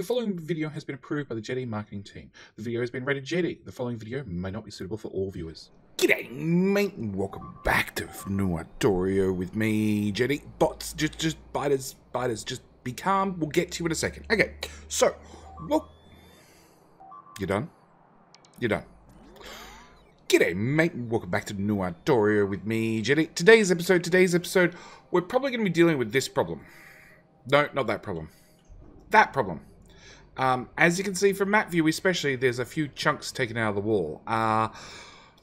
The following video has been approved by the JD marketing team. The video has been rated JD. The following video may not be suitable for all viewers. G'day, mate, and welcome back to NoirTorio with me, JD. Bots, just, just, biters, biters, just be calm. We'll get to you in a second. Okay, so, well, you done? You done? G'day, mate, and welcome back to NoirTorio with me, JD. Today's episode, today's episode, we're probably going to be dealing with this problem. No, not that problem. That problem. Um, as you can see from map view especially, there's a few chunks taken out of the wall. Uh,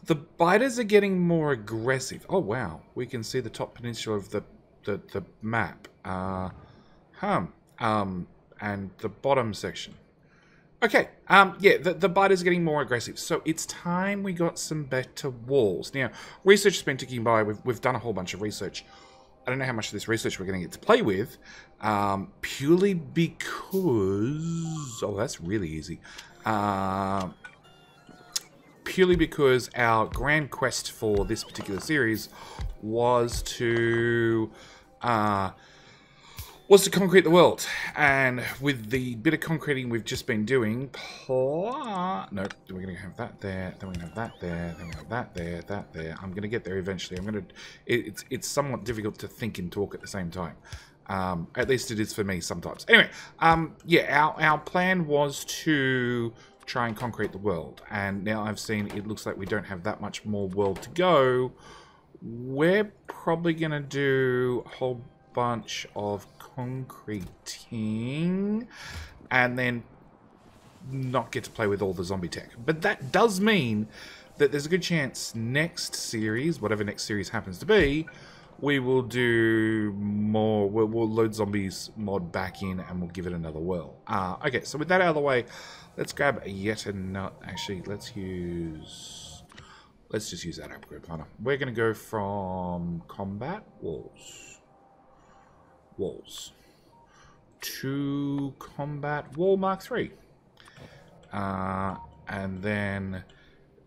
the biters are getting more aggressive. Oh, wow. We can see the top peninsula of the, the, the map. Uh. Um, and the bottom section. Okay, um, yeah, the, the biters are getting more aggressive. So it's time we got some better walls. Now, research has been ticking by. We've, we've done a whole bunch of research. I don't know how much of this research we're going to get to play with, um, purely because... Oh, that's really easy. Uh, purely because our grand quest for this particular series was to... Uh, was to concrete the world. And with the bit of concreting we've just been doing, no, we're going to have that there, then we're going to have that there, then to have that there, that there. I'm going to get there eventually. I'm going to, it, it's, it's somewhat difficult to think and talk at the same time. Um, at least it is for me sometimes. Anyway, um, yeah, our, our plan was to try and concrete the world. And now I've seen it looks like we don't have that much more world to go. We're probably going to do a whole bunch of concreting and then not get to play with all the zombie tech. But that does mean that there's a good chance next series, whatever next series happens to be, we will do more, we'll, we'll load zombies mod back in and we'll give it another whirl. Uh, okay, so with that out of the way, let's grab yet another, actually, let's use, let's just use that upgrade planner. We're going to go from combat walls, walls, to combat wall mark 3. Uh, and then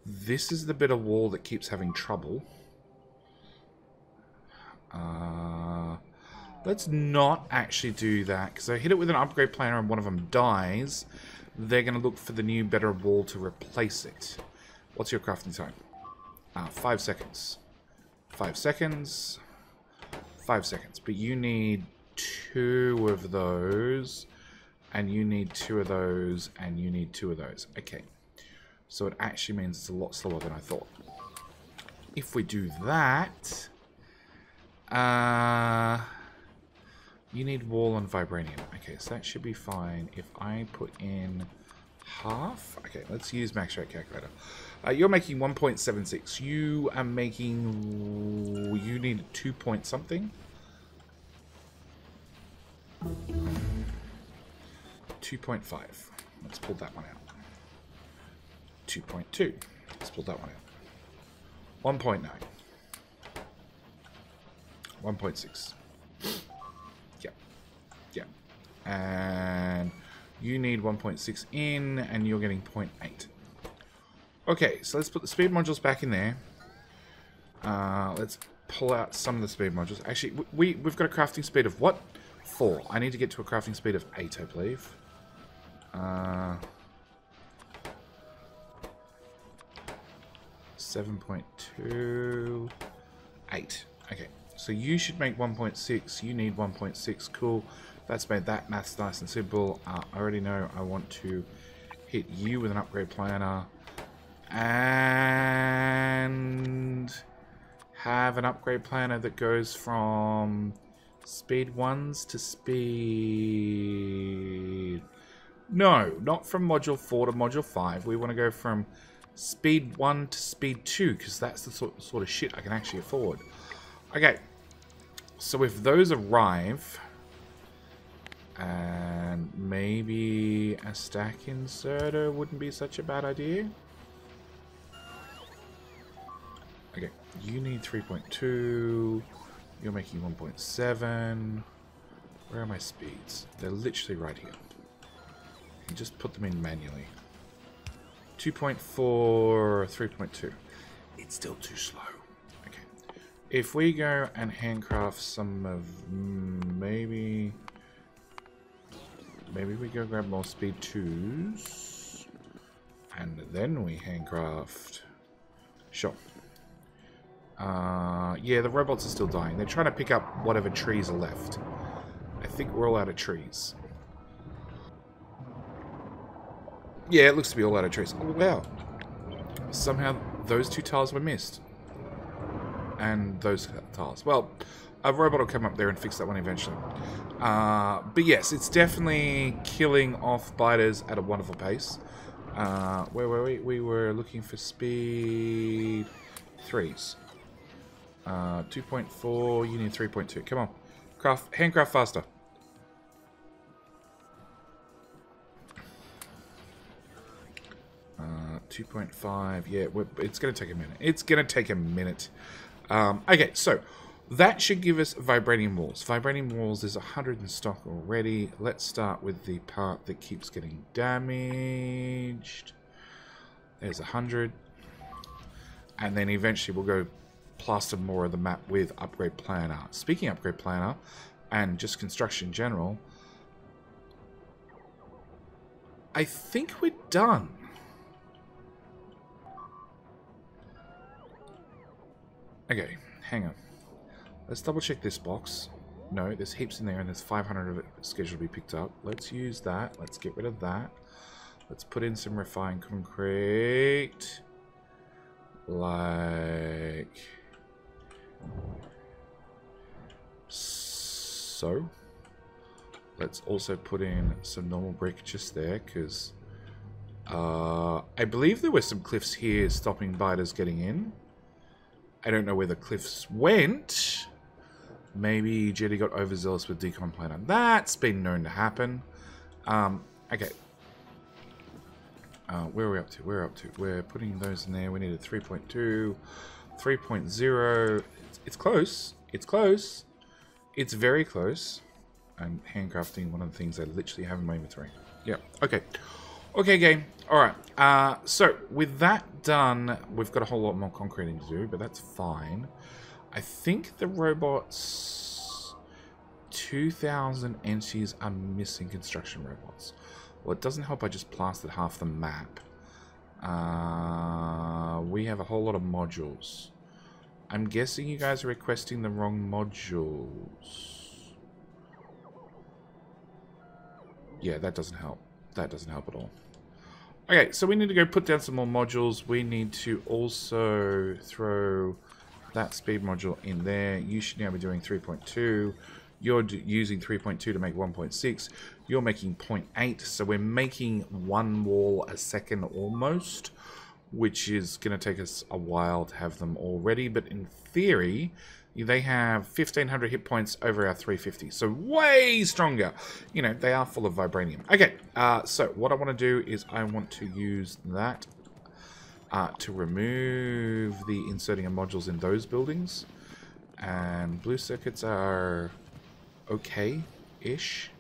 this is the bit of wall that keeps having trouble. Uh, let's not actually do that, because I hit it with an upgrade planner and one of them dies. They're going to look for the new, better wall to replace it. What's your crafting time? Uh, five seconds. Five seconds. Five seconds. But you need two of those, and you need two of those, and you need two of those. Okay. So it actually means it's a lot slower than I thought. If we do that... Uh, you need wall and vibranium. Okay, so that should be fine. If I put in half... Okay, let's use max rate calculator. Uh, you're making 1.76. You are making... You need 2 point something. 2.5. Let's pull that one out. 2.2. Let's pull that one out. 1.9. 1.6. Yep. Yep. And you need 1.6 in, and you're getting 0.8. Okay, so let's put the speed modules back in there. Uh, let's pull out some of the speed modules. Actually, we, we've got a crafting speed of what? 4. I need to get to a crafting speed of 8, I believe. Uh, 7.2... 8. Okay, so you should make 1.6. You need 1.6. Cool. That's made that maths nice and simple. Uh, I already know I want to hit you with an upgrade planner. And have an upgrade planner that goes from speed 1s to speed... No, not from module 4 to module 5. We want to go from speed 1 to speed 2 because that's the sort, sort of shit I can actually afford. Okay, so if those arrive, and maybe a stack inserter wouldn't be such a bad idea. Okay, you need 3.2. You're making 1.7. Where are my speeds? They're literally right here. You just put them in manually. 2.4, 3.2. It's still too slow. Okay. If we go and handcraft some of mm, maybe maybe we go grab more speed 2s. And then we handcraft. Sure. Uh, yeah, the robots are still dying. They're trying to pick up whatever trees are left. I think we're all out of trees. Yeah, it looks to be all out of trees. Oh, wow. Somehow those two tiles were missed. And those tiles. Well, a robot will come up there and fix that one eventually. Uh, but yes, it's definitely killing off biters at a wonderful pace. Uh, where were we? We were looking for speed threes. Uh, 2.4, you need 3.2. Come on. Craft, handcraft faster. Uh, 2.5, yeah, it's going to take a minute. It's going to take a minute. Um, okay, so that should give us vibranium walls. Vibranium walls, there's 100 in stock already. Let's start with the part that keeps getting damaged. There's 100. And then eventually we'll go plaster more of the map with Upgrade Planner. Speaking Upgrade Planner, and just construction in general, I think we're done. Okay, hang on. Let's double check this box. No, there's heaps in there and there's 500 of it scheduled to be picked up. Let's use that. Let's get rid of that. Let's put in some refined concrete. Like... So, let's also put in some normal brick just there, because uh, I believe there were some cliffs here stopping biters getting in. I don't know where the cliffs went. Maybe JD got overzealous with Decon Planner. That's been known to happen. Um, okay. Uh, where are we up to? We're up to. We're putting those in there. We need a 3.2, 3.0. It's, close. It's close. It's very close. I'm handcrafting one of the things I literally have in my inventory. Yeah, okay. Okay, game. Alright, uh, so with that done, we've got a whole lot more concreting to do, but that's fine. I think the robots... 2,000 entities are missing construction robots. Well, it doesn't help I just plastered half the map. Uh, we have a whole lot of modules. I'm guessing you guys are requesting the wrong modules. Yeah, that doesn't help. That doesn't help at all. Okay, so we need to go put down some more modules. We need to also throw that speed module in there. You should now be doing 3.2. You're using 3.2 to make 1.6. You're making 0.8, so we're making one wall a second almost which is going to take us a while to have them all ready. But in theory, they have 1500 hit points over our 350. So way stronger. You know, they are full of vibranium. Okay, uh, so what I want to do is I want to use that uh, to remove the inserting of modules in those buildings. And blue circuits are okay-ish,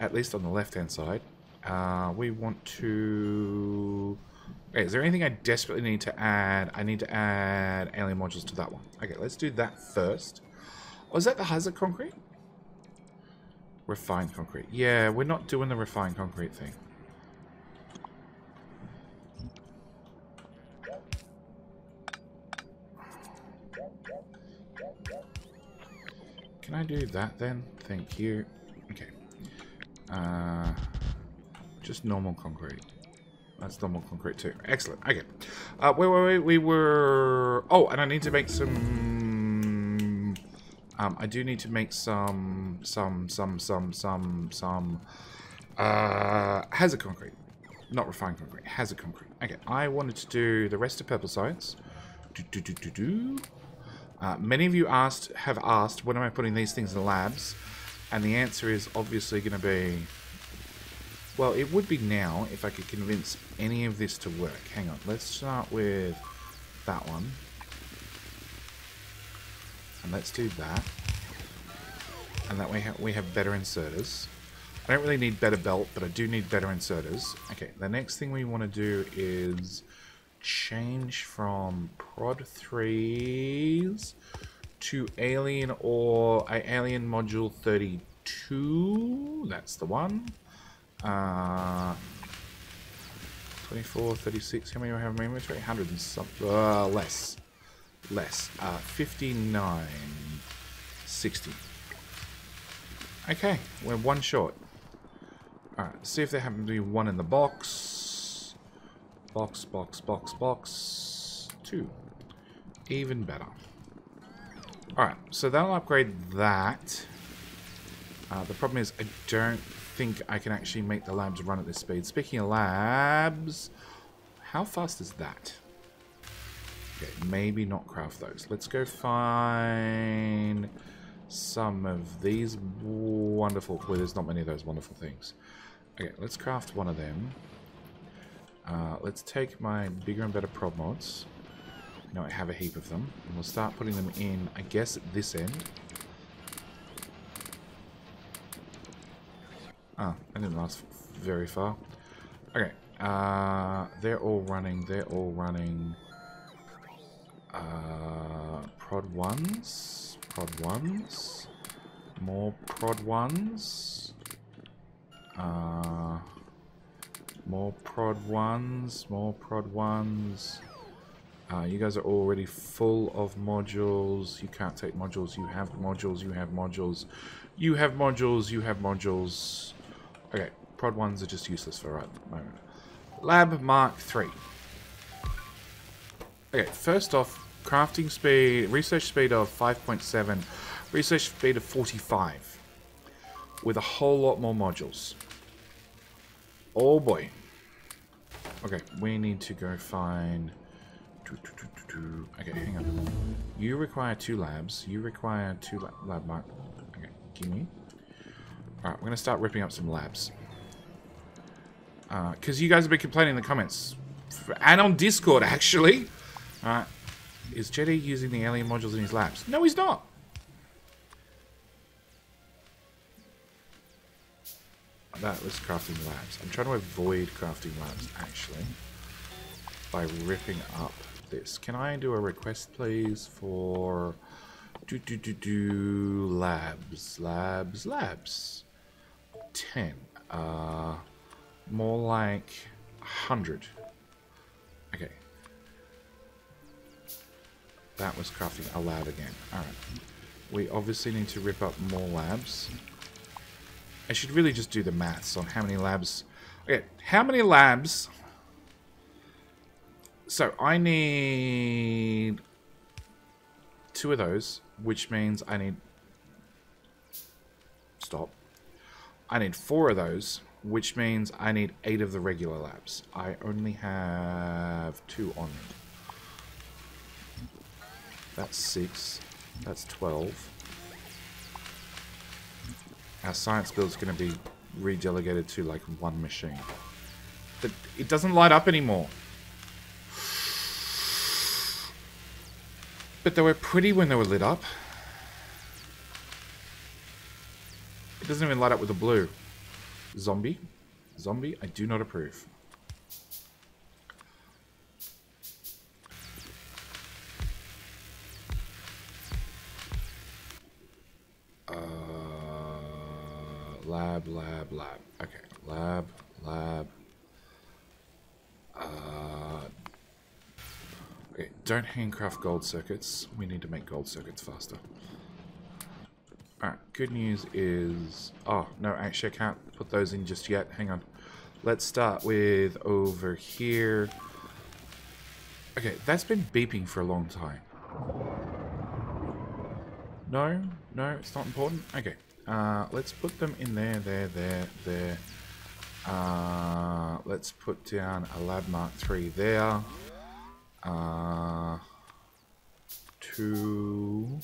at least on the left-hand side. Uh, we want to Is there anything I desperately need to add? I need to add alien modules to that one. Okay, let's do that first. Oh, that the hazard concrete? Refined concrete. Yeah, we're not doing the refined concrete thing. Can I do that then? Thank you. Okay. Uh, just normal concrete. That's normal concrete too. Excellent. Okay. Uh, wait, wait, wait. We were... Oh, and I need to make some... Um, I do need to make some, some, some, some, some, some, uh, hazard concrete. Not refined concrete, hazard concrete. Okay, I wanted to do the rest of purple science. Do, do, do, do, do. Uh, many of you asked, have asked, when am I putting these things in the labs? And the answer is obviously going to be well, it would be now if I could convince any of this to work. Hang on, let's start with that one. And let's do that. And that way we have better inserters. I don't really need better belt, but I do need better inserters. Okay, the next thing we want to do is change from prod 3s to alien or alien module 32. That's the one. Uh, 24, 36. How many do I have in my inventory? 100 and some. Uh, less. Less. Uh, 59. 60. Okay, we're one short. Alright, see if there happen to be one in the box. Box, box, box, box. Two. Even better. Alright, so that'll upgrade that. Uh, the problem is I don't think I can actually make the labs run at this speed. Speaking of labs, how fast is that? Okay, maybe not craft those. Let's go find some of these wonderful... Well, there's not many of those wonderful things. Okay, let's craft one of them. Uh, let's take my bigger and better prod mods. Now I have a heap of them. And we'll start putting them in, I guess, at this end. Ah, I didn't last very far. Okay, uh, they're all running, they're all running. Uh, prod ones, prod ones, more prod ones. Uh, more prod ones, more prod ones. Uh, you guys are already full of modules. You can't take modules. You have modules. You have modules. You have modules. You have modules. Okay, prod ones are just useless for right moment. Lab Mark 3. Okay, first off, crafting speed, research speed of 5.7, research speed of 45, with a whole lot more modules. Oh boy. Okay, we need to go find... Okay, hang on. You require two labs. You require two la lab mark. Okay, give me. Alright, we're going to start ripping up some labs. Because uh, you guys have been complaining in the comments. And on Discord, actually. Alright. Is JD using the alien modules in his labs? No, he's not. That was crafting labs. I'm trying to avoid crafting labs, actually. By ripping up this. Can I do a request, please, for... Do, do, do, do... Labs. Labs. Labs. 10. Uh, more like 100. Okay. That was crafting a lab again. Alright. We obviously need to rip up more labs. I should really just do the maths on how many labs... Okay, how many labs... So, I need... Two of those, which means I need... Stop. I need four of those, which means I need eight of the regular labs. I only have two on me. That's six. That's 12. Our science build is going to be redelegated to like one machine. But it doesn't light up anymore. But they were pretty when they were lit up. It doesn't even light up with the blue. Zombie. Zombie, I do not approve. Uh, lab, lab, lab. Okay, lab, lab. Uh, okay, don't handcraft gold circuits. We need to make gold circuits faster. Alright, good news is... Oh, no, actually I can't put those in just yet. Hang on. Let's start with over here. Okay, that's been beeping for a long time. No? No, it's not important? Okay. Uh, let's put them in there, there, there, there. Uh, let's put down a Lab Mark 3 there. Uh, two...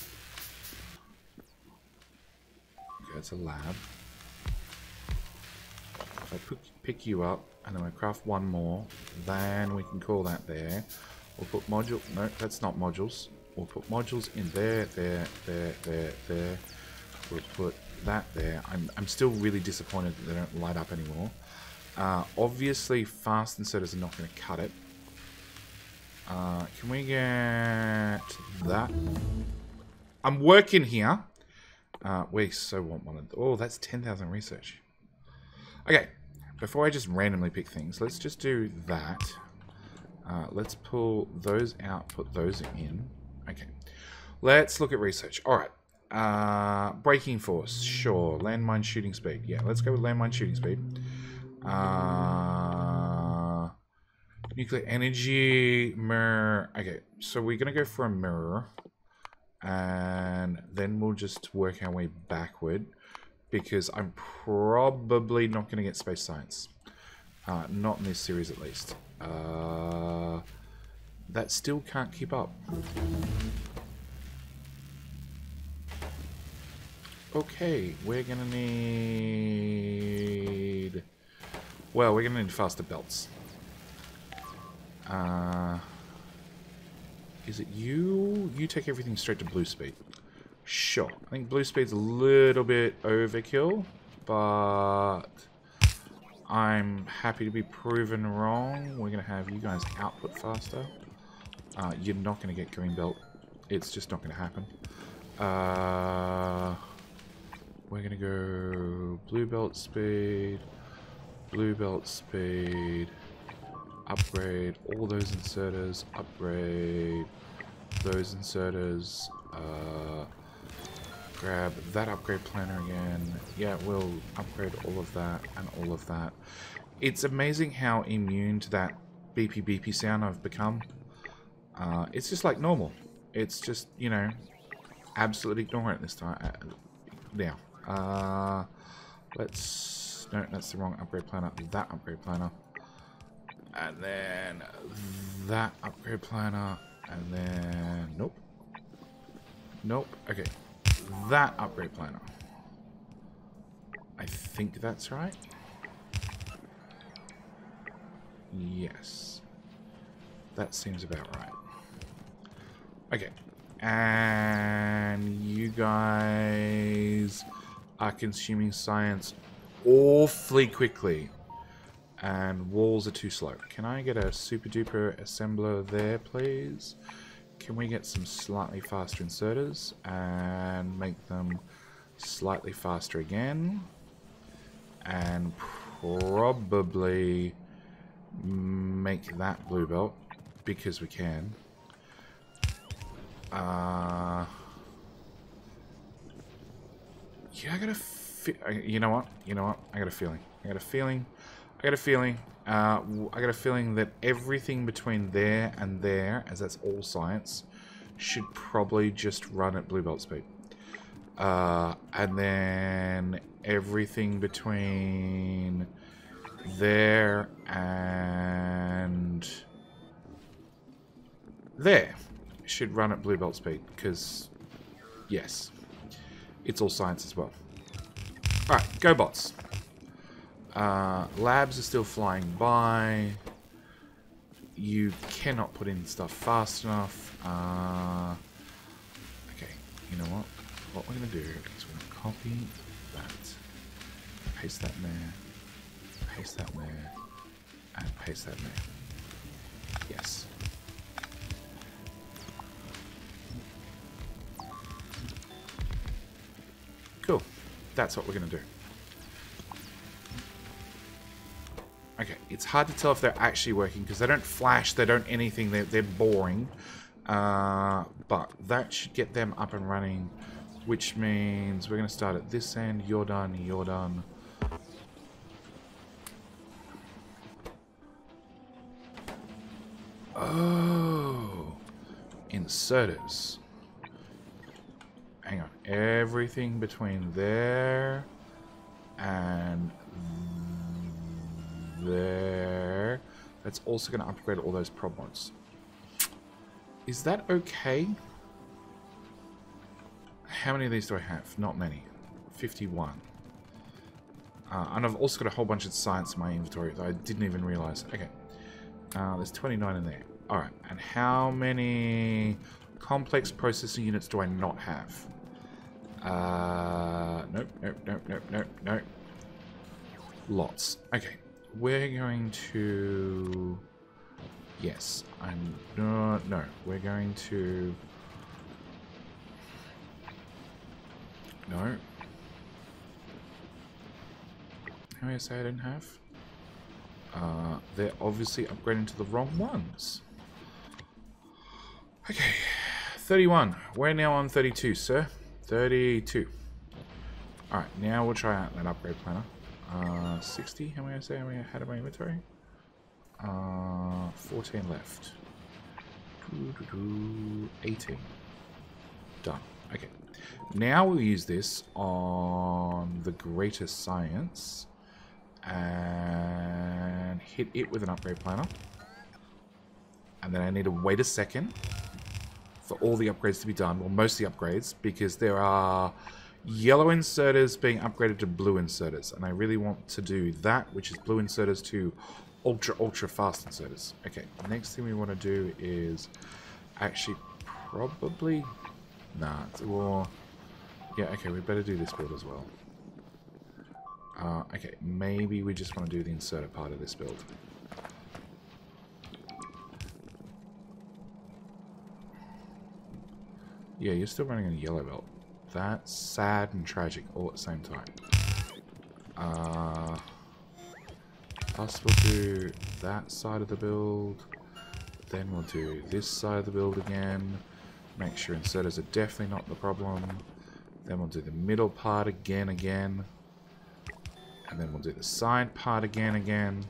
it's a lab. If I pick you up and then I craft one more, then we can call that there. We'll put module, no, that's not modules. We'll put modules in there, there, there, there, there. We'll put that there. I'm, I'm still really disappointed that they don't light up anymore. Uh, obviously, fast inserters are not going to cut it. Uh, can we get that? I'm working here. Uh, we so want one of... Oh, that's 10,000 research. Okay. before I just randomly pick things, let's just do that. Uh, let's pull those out, put those in. Okay. Let's look at research. All right. Uh, braking force, sure. Landmine shooting speed. Yeah, let's go with landmine shooting speed. Uh, nuclear energy, mirror. Okay, so we're going to go for a mirror. And then we'll just work our way backward. Because I'm probably not going to get space science. Uh, not in this series, at least. Uh, that still can't keep up. Okay, we're gonna need... Well, we're gonna need faster belts. Uh, is it you? You take everything straight to blue speed. Sure. I think blue speed's a little bit overkill, but I'm happy to be proven wrong. We're going to have you guys output faster. Uh, you're not going to get green belt. It's just not going to happen. Uh, we're going to go blue belt speed, blue belt speed, upgrade all those inserters, upgrade those inserters, uh, grab that upgrade planner again. Yeah, we'll upgrade all of that and all of that. It's amazing how immune to that beepy beepy sound I've become. Uh, it's just like normal. It's just, you know, absolutely ignore it this time. Uh, now, uh, let's... No, that's the wrong upgrade planner. That upgrade planner. And then that upgrade planner. And then... Nope. Nope. Okay that upgrade planner. I think that's right. Yes. That seems about right. Okay. And you guys are consuming science awfully quickly. And walls are too slow. Can I get a super duper assembler there, please? Can we get some slightly faster inserters and make them slightly faster again? And probably make that blue belt because we can. Uh, yeah, I got a. You know what? You know what? I got a feeling. I got a feeling. I got a feeling uh, I got a feeling that everything between there and there, as that's all science, should probably just run at blue belt speed. Uh, and then everything between there and there should run at blue belt speed because yes it's all science as well alright go bots uh, labs are still flying by. You cannot put in stuff fast enough. Uh, okay, you know what? What we're going to do is we're going to copy that, paste that there, paste that there, and paste that there. Yes. Cool. That's what we're going to do. Okay, it's hard to tell if they're actually working because they don't flash, they don't anything, they're, they're boring. Uh, but that should get them up and running, which means we're going to start at this end. You're done, you're done. Oh, inserters. Hang on, everything between there and there. That's also going to upgrade all those prod mods. Is that okay? How many of these do I have? Not many. 51. Uh, and I've also got a whole bunch of science in my inventory that I didn't even realize. Okay. Uh, there's 29 in there. Alright. And how many complex processing units do I not have? Uh, nope, nope, nope, nope, nope, nope. Lots. Okay we're going to... Yes, I'm not... No, we're going to... No. How many I say I didn't have? Uh, they're obviously upgrading to the wrong ones. Okay, 31. We're now on 32, sir. 32. Alright, now we'll try out that upgrade planner. Uh, 60, how many I say How I had in my inventory? Uh, 14 left. 18. Done. Okay. Now we'll use this on the greater science and hit it with an upgrade planner. And then I need to wait a second for all the upgrades to be done, well most of the upgrades, because there are yellow inserters being upgraded to blue inserters, and I really want to do that, which is blue inserters to ultra, ultra fast inserters. Okay, next thing we want to do is actually probably... Nah, well... Yeah, okay, we better do this build as well. Uh, okay, maybe we just want to do the inserter part of this build. Yeah, you're still running a yellow belt. That's sad and tragic all at the same time. Uh, us will do that side of the build. Then we'll do this side of the build again. Make sure inserters are definitely not the problem. Then we'll do the middle part again, again. And then we'll do the side part again, again.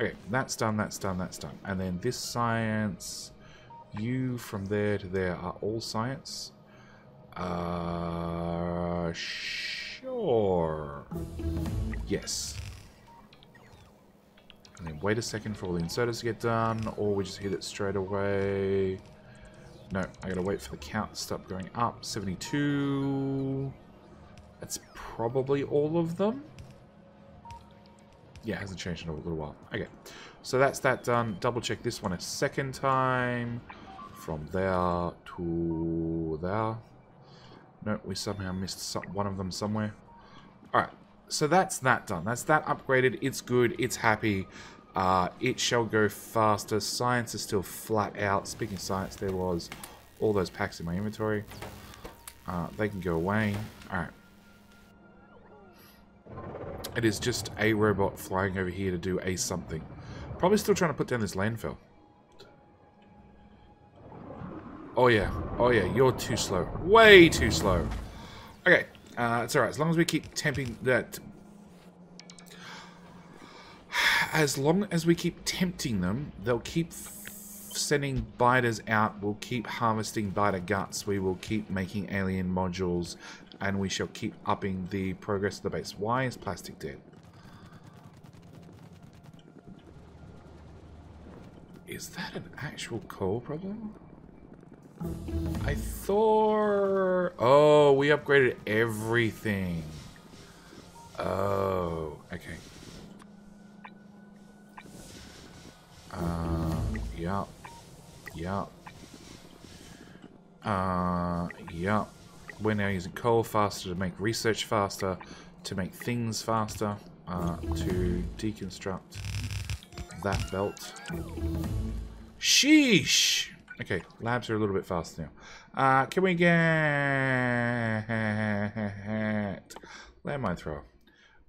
Okay, that's done, that's done, that's done. And then this science, you from there to there are all science. Uh, sure. Yes. And then wait a second for all the inserters to get done, or we just hit it straight away. No, I gotta wait for the count to stop going up. 72. That's probably all of them. Yeah, hasn't changed in a little while. Okay, so that's that done. Double check this one a second time. From there to there. No, we somehow missed some, one of them somewhere. Alright, so that's that done. That's that upgraded. It's good. It's happy. Uh, it shall go faster. Science is still flat out. Speaking of science, there was all those packs in my inventory. Uh, they can go away. Alright. It is just a robot flying over here to do a something. Probably still trying to put down this landfill. Oh yeah. Oh yeah, you're too slow. Way too slow. Okay. Uh, it's alright. As long as we keep tempting that... As long as we keep tempting them, they'll keep sending biters out. We'll keep harvesting biter guts. We will keep making alien modules. And we shall keep upping the progress of the base. Why is plastic dead? Is that an actual coal problem? I thought... Oh, we upgraded everything. Oh, okay. Uh, yeah. Yeah. Uh, yeah. We're now using coal faster to make research faster, to make things faster, uh, to deconstruct that belt. Sheesh! Okay, labs are a little bit faster now. Uh, can we get landmine thrower?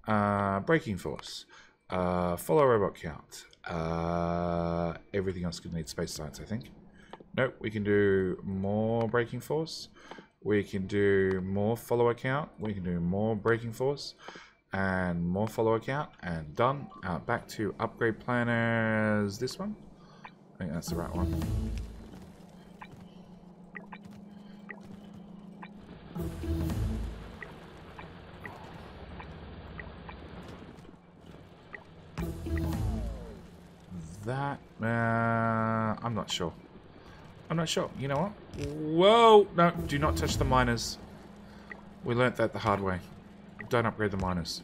Uh, braking force. Uh, follow robot count. Uh, everything else could need space science, I think. Nope, we can do more breaking force. We can do more follower count. We can do more breaking force and more follower count and done. Uh, back to upgrade planners. This one. I think that's the right one. That, uh, I'm not sure. I'm not sure. You know what? Whoa! No, do not touch the miners. We learnt that the hard way. Don't upgrade the miners.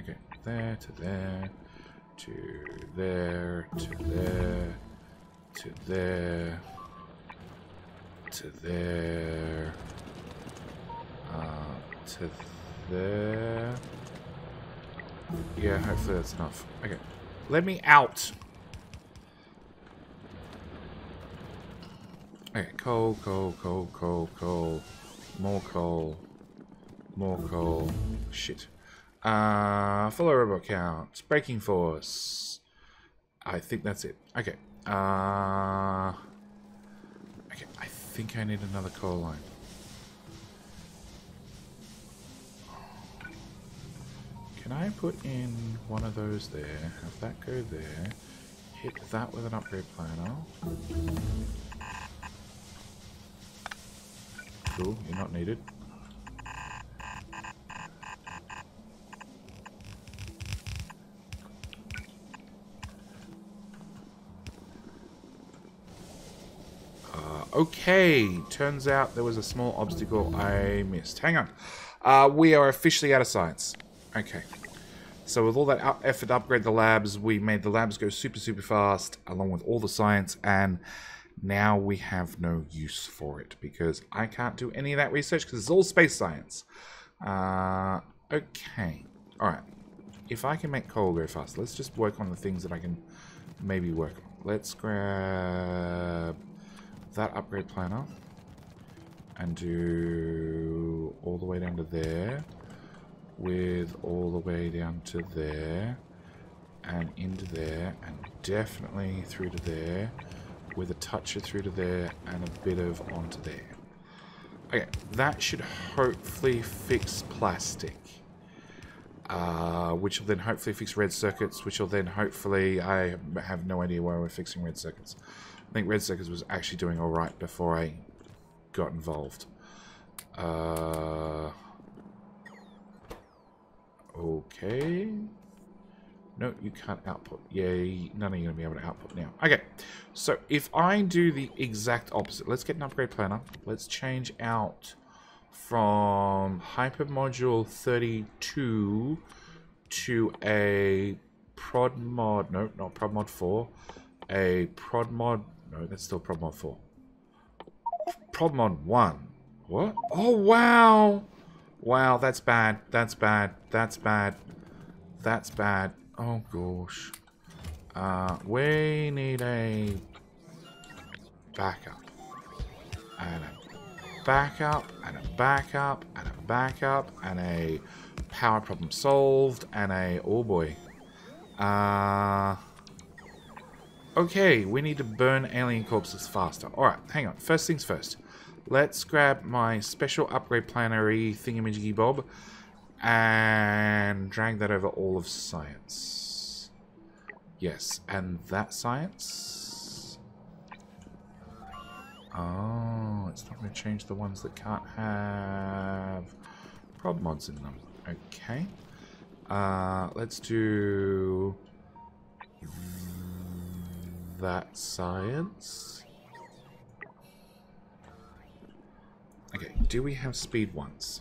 Okay, there to there, to there, to there, to there, to there, uh, to there. Yeah, hopefully that's enough. Okay, let me out. Okay, coal, coal, coal, coal, coal. More coal. More coal. Shit. Uh, follow robot count. Braking force. I think that's it. Okay. Uh, okay, I think I need another coal line. Can I put in one of those there, have that go there, hit that with an upgrade planner. Cool, you're not needed. Uh, okay, turns out there was a small obstacle I missed. Hang on. Uh, we are officially out of science. Okay. So with all that effort to upgrade the labs, we made the labs go super, super fast, along with all the science, and now we have no use for it, because I can't do any of that research, because it's all space science. Uh, okay. Alright. If I can make coal go fast, let's just work on the things that I can maybe work on. Let's grab that upgrade planner and do all the way down to there with all the way down to there and into there and definitely through to there with a toucher through to there and a bit of onto there. Okay, that should hopefully fix plastic. Uh, which will then hopefully fix red circuits, which will then hopefully, I have no idea why we're fixing red circuits. I think red circuits was actually doing alright before I got involved. Uh, okay. No, you can't output. Yeah, none of you are going to be able to output now. Okay, so if I do the exact opposite, let's get an upgrade planner. Let's change out from hypermodule 32 to a prod mod, no, not prod mod 4, a prod mod, no, that's still prod mod 4. Prod mod 1. What? Oh, wow. Wow, that's bad. That's bad. That's bad. That's bad. Oh, gosh. Uh, we need a backup. And a backup, and a backup, and a backup, and a power problem solved, and a... Oh, boy. Uh... Okay, we need to burn alien corpses faster. Alright, hang on. First things first. Let's grab my special upgrade planary thingamajiggy bob and drag that over all of science. Yes, and that science. Oh, it's not going to change the ones that can't have prod mods in them. Okay. Uh, let's do that science. Okay, do we have speed once?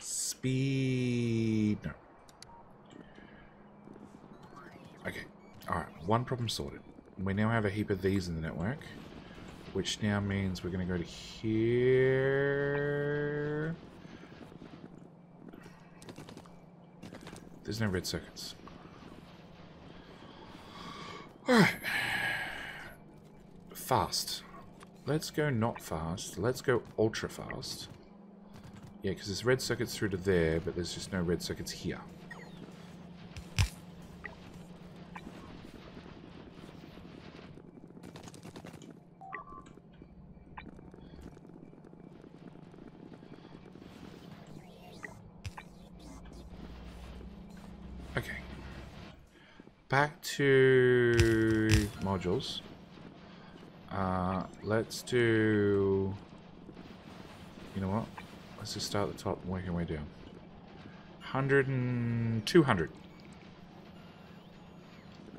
Speed... No. Okay, alright, one problem sorted. We now have a heap of these in the network, which now means we're going to go to here. There's no red circuits. Alright. Fast. Let's go not fast. Let's go ultra fast. Yeah, because there's red circuits through to there, but there's just no red circuits here. Okay. Back to modules. Uh, let's do... You know what? Let's just start at the top and work our way down. 100 and... 200.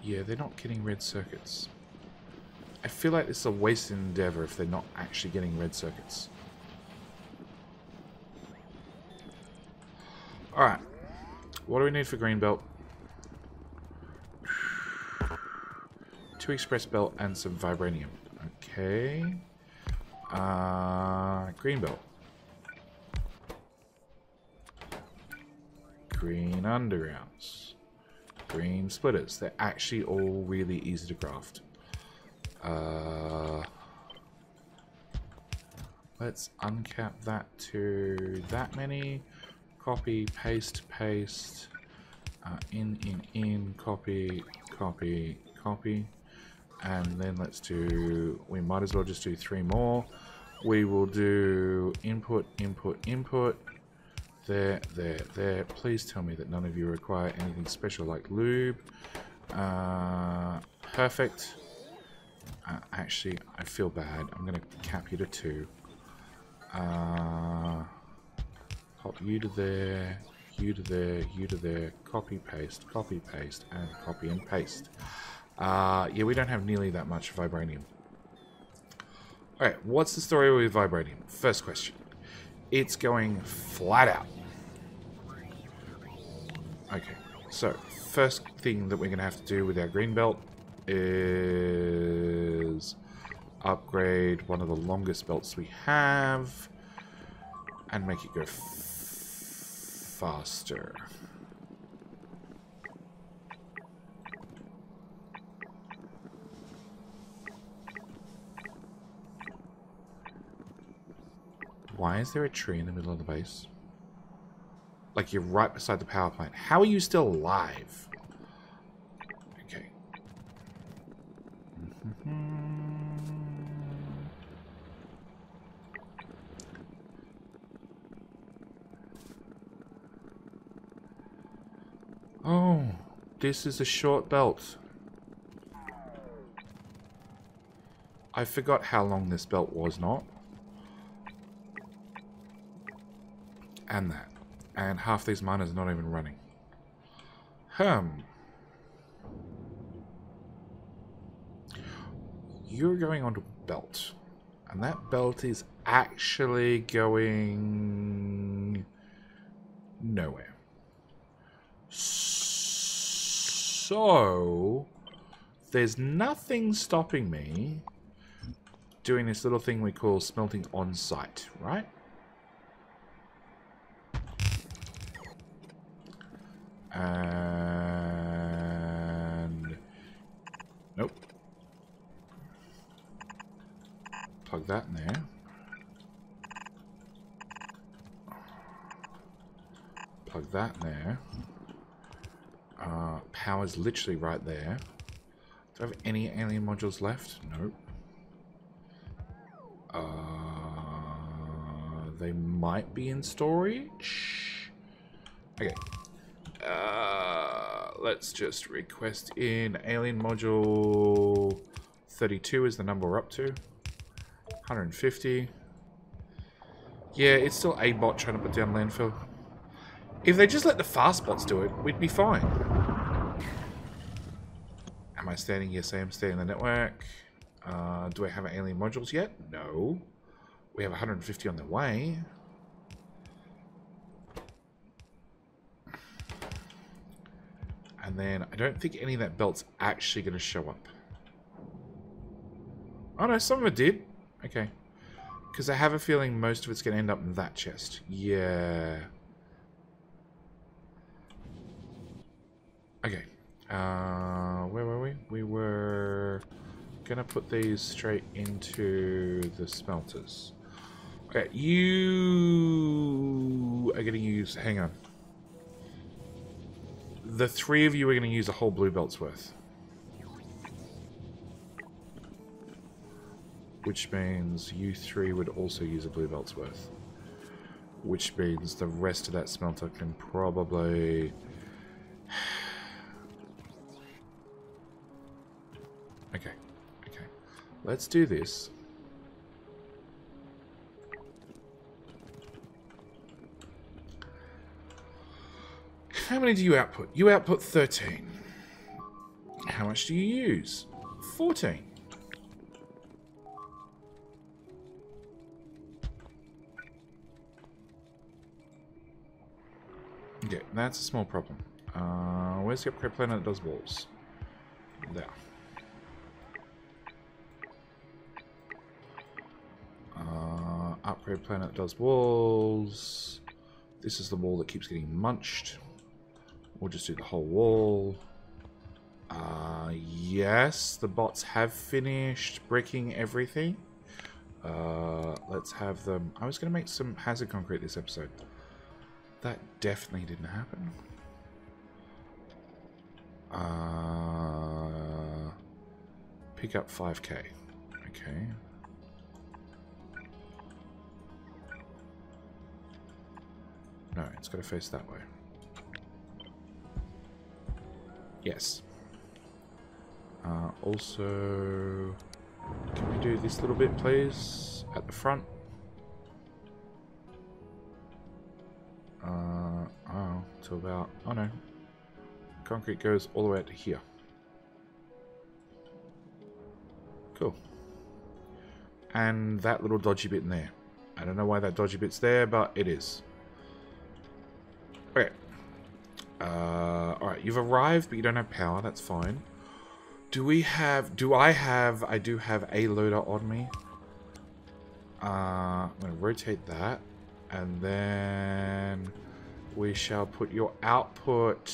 Yeah, they're not getting red circuits. I feel like this is a wasted endeavor if they're not actually getting red circuits. Alright. What do we need for green belt? Two express belt and some vibranium. Okay. Uh, green belt. Green undergrounds. Green splitters. They're actually all really easy to craft. Uh, let's uncap that to that many. Copy, paste, paste. Uh, in, in, in, copy, copy, copy. And then let's do, we might as well just do three more. We will do input, input, input. There, there, there. Please tell me that none of you require anything special like lube. Uh, perfect. Uh, actually, I feel bad. I'm going to cap you to two. Uh, pop you to there, you to there, you to there, copy, paste, copy, paste, and copy and paste. Uh, yeah, we don't have nearly that much vibranium. Alright, what's the story with vibranium? First question. It's going flat out. Okay, so first thing that we're going to have to do with our green belt is upgrade one of the longest belts we have and make it go faster. Why is there a tree in the middle of the base? Like you're right beside the power plant. How are you still alive? Okay. Oh, this is a short belt. I forgot how long this belt was not. And that. And half these miners are not even running. Hmm. You're going onto belt. And that belt is actually going nowhere. So, there's nothing stopping me doing this little thing we call smelting on site, right? And... Nope. Plug that in there. Plug that in there. Uh, power's literally right there. Do I have any alien modules left? Nope. Uh, they might be in storage. Okay. Uh, let's just request in alien module 32 is the number we're up to. 150. Yeah, it's still a bot trying to put down landfill. If they just let the fast bots do it, we'd be fine. Am I standing? Yes, I am standing the network. Uh, do I have alien modules yet? No. We have 150 on the way. And then I don't think any of that belt's actually going to show up. Oh no, some of it did. Okay. Because I have a feeling most of it's going to end up in that chest. Yeah. Okay. Uh, where were we? We were gonna put these straight into the smelters. Okay, you are gonna use. Hang on. The three of you are gonna use a whole blue belt's worth. Which means you three would also use a blue belt's worth. Which means the rest of that smelter can probably Okay. Okay. Let's do this. How many do you output? You output 13. How much do you use? 14. Okay, that's a small problem. Uh, where's the upgrade planner that does walls? There. Uh, upgrade planner does walls. This is the wall that keeps getting munched. We'll just do the whole wall. Uh, yes, the bots have finished bricking everything. Uh, let's have them... I was going to make some hazard concrete this episode. That definitely didn't happen. Uh, pick up 5k. Okay. No, it's got to face that way. Yes. Uh, also, can we do this little bit, please, at the front? Uh, oh, to about, oh no. Concrete goes all the way out to here. Cool. And that little dodgy bit in there. I don't know why that dodgy bit's there, but it is. Okay. Uh, Alright, you've arrived, but you don't have power. That's fine. Do we have... Do I have... I do have a loader on me. Uh, I'm going to rotate that. And then... We shall put your output...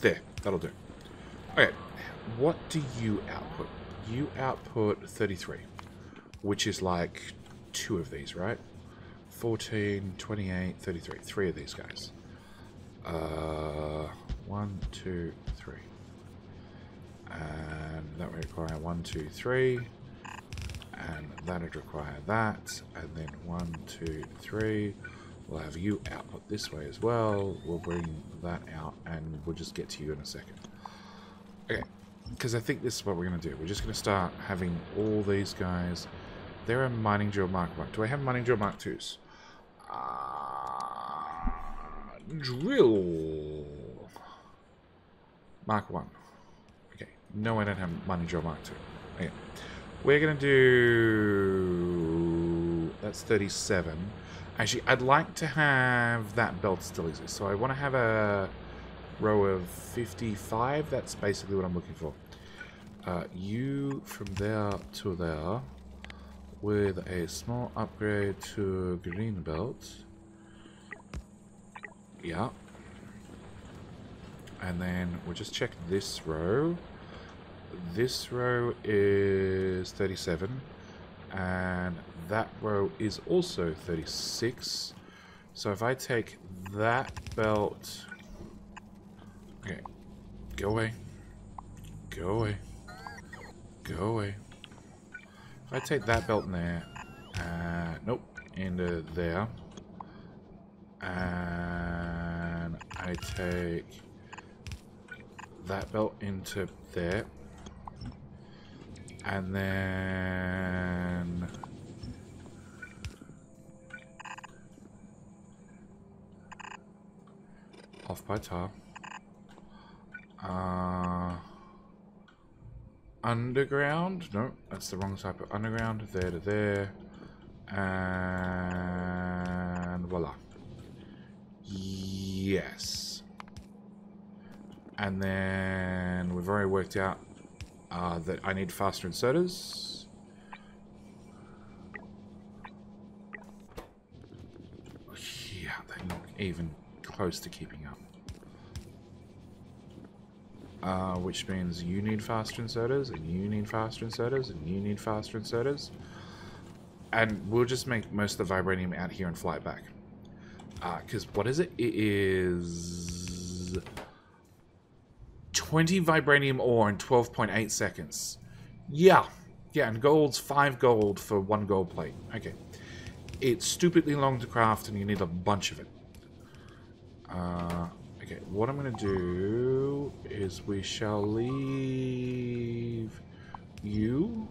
There, that'll do. Okay, what do you output? You output 33, which is like two of these, right? 14, 28, 33. Three of these guys. Uh, one, two, three. And that would require one, two, three. And that would require that. And then one, two, three. We'll have you output this way as well. We'll bring that out and we'll just get to you in a second. Okay, because I think this is what we're going to do. We're just going to start having all these guys. They're a mining drill mark 1. Do I have mining drill mark 2s? Uh, drill mark 1. Okay, no I don't have mining drill mark 2. Okay, we're going to do... That's 37. Actually, I'd like to have that belt still exist. So I want to have a row of 55. That's basically what I'm looking for. Uh, you from there to there with a small upgrade to green belt. Yeah. And then we'll just check this row. This row is 37 and that row is also 36 so if I take that belt okay go away go away go away. If I take that belt in there uh, nope into there. And I take that belt into there. And then... By top. Uh, underground? No, that's the wrong type of underground. There to there. And voila. Yes. And then we've already worked out uh, that I need faster inserters. Yeah, they're not even close to keeping Uh, which means you need faster inserters, and you need faster inserters, and you need faster inserters. And we'll just make most of the vibranium out here and fly it back. Because uh, what is it? It is 20 vibranium ore in 12.8 seconds. Yeah. Yeah, and gold's 5 gold for 1 gold plate. Okay. It's stupidly long to craft and you need a bunch of it. Uh, okay, what I'm going to do is we shall leave you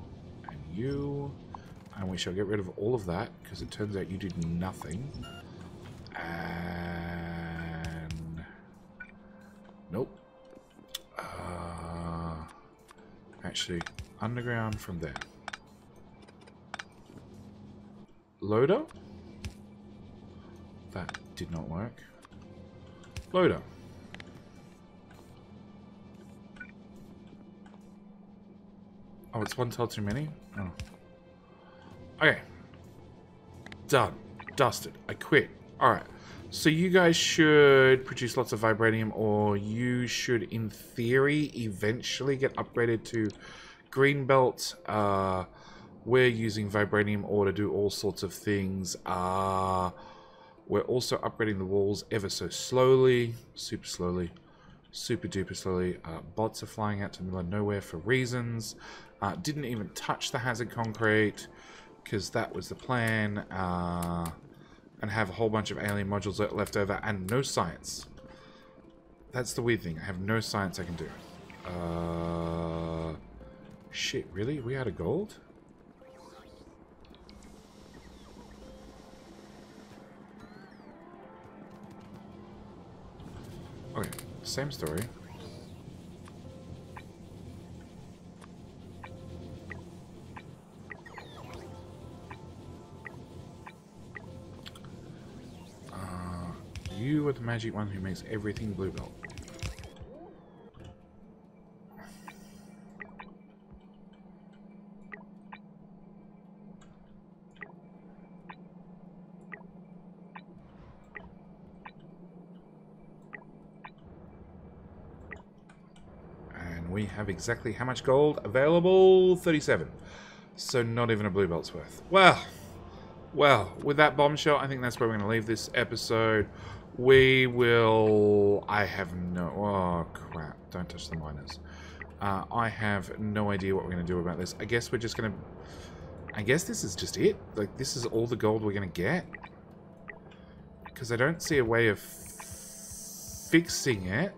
and you and we shall get rid of all of that because it turns out you did nothing. And... Nope. Uh, actually, underground from there. Loader? That did not work. Loader. Oh, it's one tile too many? Oh. Okay. Done. Dusted. I quit. Alright. So you guys should produce lots of vibranium, or you should, in theory, eventually get upgraded to green belt. Uh, we're using vibranium ore to do all sorts of things. Uh, we're also upgrading the walls ever so slowly, super slowly, super duper slowly. Uh, bots are flying out to the middle of nowhere for reasons. Uh, didn't even touch the hazard concrete because that was the plan. Uh, and have a whole bunch of alien modules left over and no science. That's the weird thing. I have no science I can do. Uh, shit, really? We out of gold? Okay, same story. Uh, You are the magic one who makes everything blue belt. And we have exactly how much gold available? 37. So not even a blue belt's worth. Well, well, with that bombshell, I think that's where we're going to leave this episode. We will... I have no... Oh, crap. Don't touch the miners. Uh, I have no idea what we're going to do about this. I guess we're just going to... I guess this is just it. Like, this is all the gold we're going to get. Because I don't see a way of fixing it.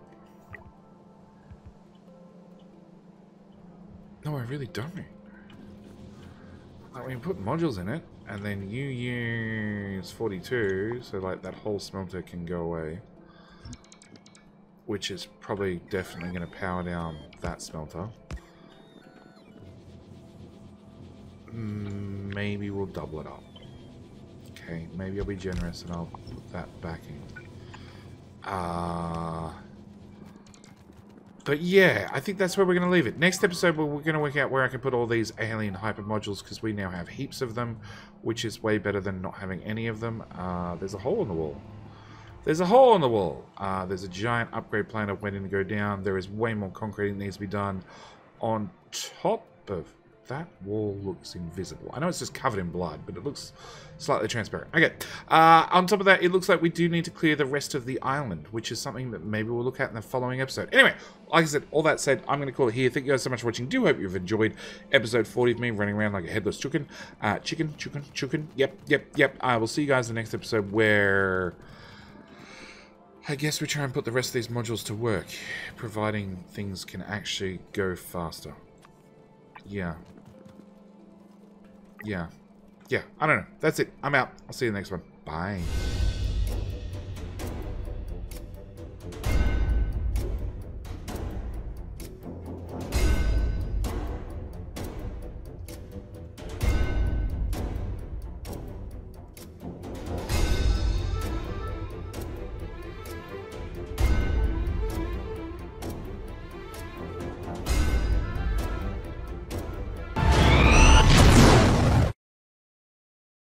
No, I really don't. Like, we put modules in it. And then you use 42, so like that whole smelter can go away. Which is probably definitely going to power down that smelter. Mm, maybe we'll double it up. Okay, maybe I'll be generous and I'll put that back in. Uh, but yeah, I think that's where we're going to leave it. Next episode, we're going to work out where I can put all these alien hyper modules because we now have heaps of them, which is way better than not having any of them. Uh, there's a hole in the wall. There's a hole in the wall. Uh, there's a giant upgrade planner waiting to go down. There is way more concrete that needs to be done. On top of that wall looks invisible. I know it's just covered in blood, but it looks slightly transparent. Okay, uh, on top of that, it looks like we do need to clear the rest of the island, which is something that maybe we'll look at in the following episode. Anyway, like I said, all that said, I'm going to call it here. Thank you guys so much for watching. Do hope you've enjoyed episode 40 of me running around like a headless chicken. Uh, chicken, chicken, chicken. Yep, yep, yep. I will see you guys in the next episode where... I guess we try and put the rest of these modules to work, providing things can actually go faster. Yeah. Yeah. Yeah, I don't know. That's it. I'm out. I'll see you next one. Bye.